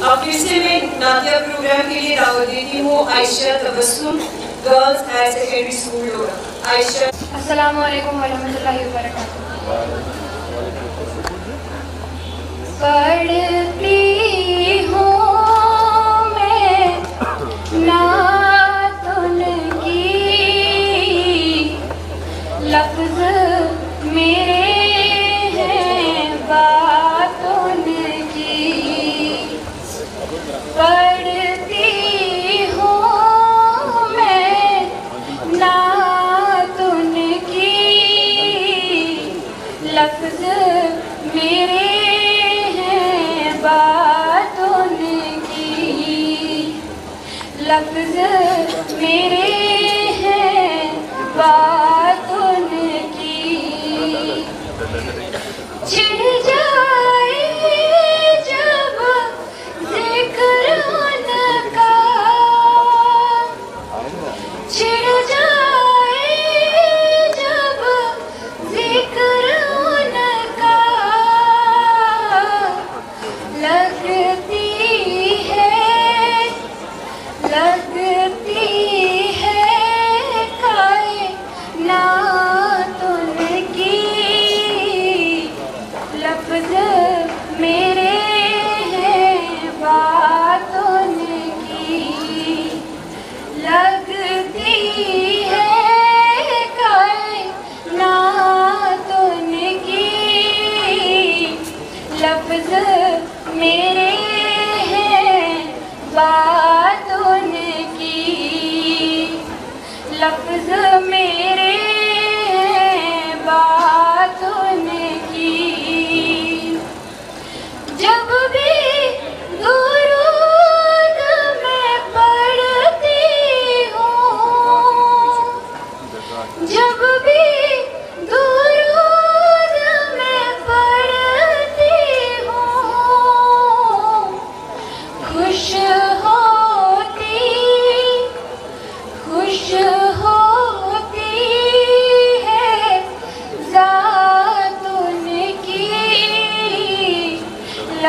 फिर से मैं नातिया प्रोग्राम के लिए दावत देती हूँ, Ayesha Tabassum girls higher secondary school Ayesha. अस्सलाम वालेकुम वरहमतुल्लाहि व बरकातुहू मेरे लफ्ज मेरे मेरे हैं बात उनकी लफ्ज में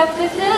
आपके से?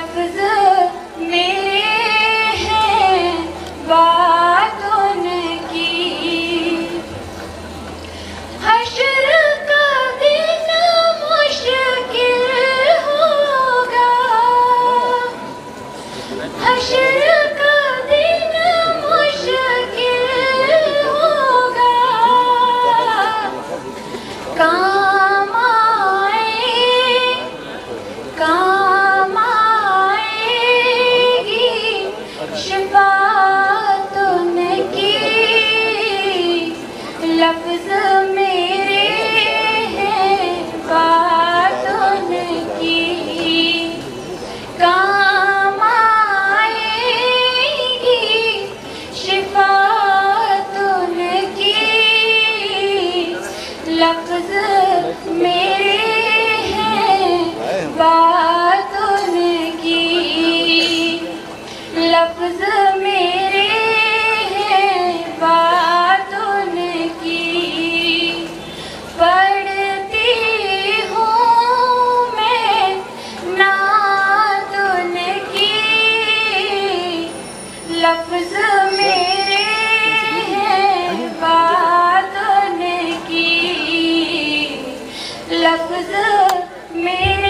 लफ्ज में लफ्ज मेरे हैं बात उनकी लफ्ज मेरे लफ्ज मेरे हैं बात